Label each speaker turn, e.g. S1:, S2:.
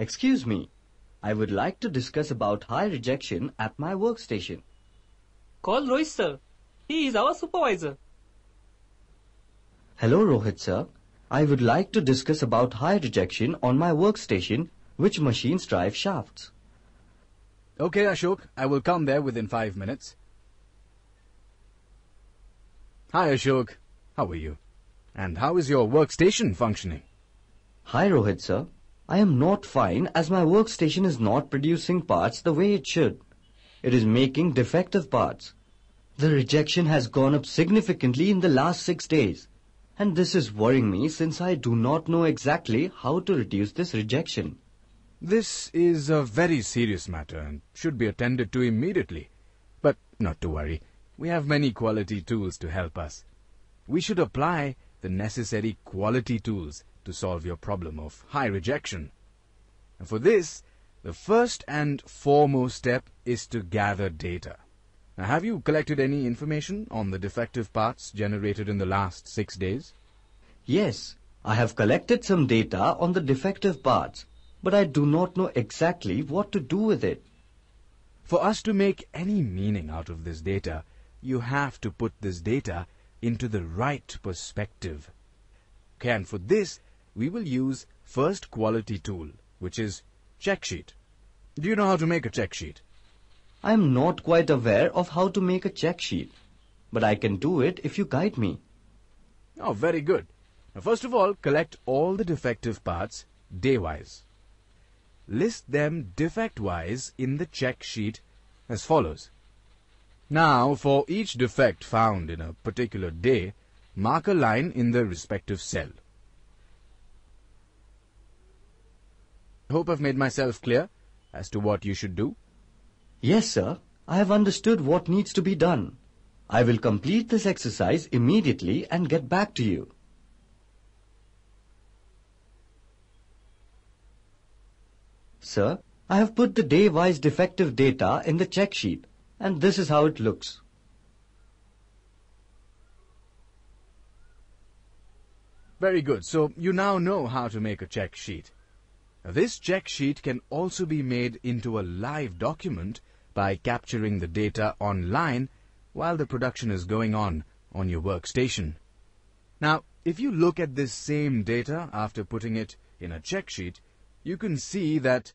S1: Excuse me. I would like to discuss about high rejection at my workstation.
S2: Call Rohit sir. He is our supervisor.
S1: Hello Rohit sir. I would like to discuss about high rejection on my workstation which machines drive shafts.
S3: Okay, Ashok, I will come there within five minutes. Hi, Ashok. How are you? And how is your workstation functioning?
S1: Hi Rohit sir. I am not fine as my workstation is not producing parts the way it should. It is making defective parts. The rejection has gone up significantly in the last six days. And this is worrying me since I do not know exactly how to reduce this rejection.
S3: This is a very serious matter and should be attended to immediately. But not to worry. We have many quality tools to help us. We should apply the necessary quality tools to solve your problem of high rejection. And for this, the first and foremost step is to gather data. Now, have you collected any information on the defective parts generated in the last six days?
S1: Yes, I have collected some data on the defective parts, but I do not know exactly what to do with it.
S3: For us to make any meaning out of this data, you have to put this data into the right perspective. Okay, and for this, we will use first quality tool, which is check sheet. Do you know how to make a check sheet?
S1: I am not quite aware of how to make a check sheet, but I can do it if you guide me.
S3: Oh, very good. Now, first of all, collect all the defective parts day-wise. List them defect-wise in the check sheet as follows. Now, for each defect found in a particular day, mark a line in the respective cell. Hope I've made myself clear as to what you should do.
S1: Yes, sir. I have understood what needs to be done. I will complete this exercise immediately and get back to you. Sir, I have put the day-wise defective data in the check sheet and this is how it looks.
S3: Very good. So you now know how to make a check sheet. This check sheet can also be made into a live document by capturing the data online while the production is going on on your workstation. Now, if you look at this same data after putting it in a check sheet, you can see that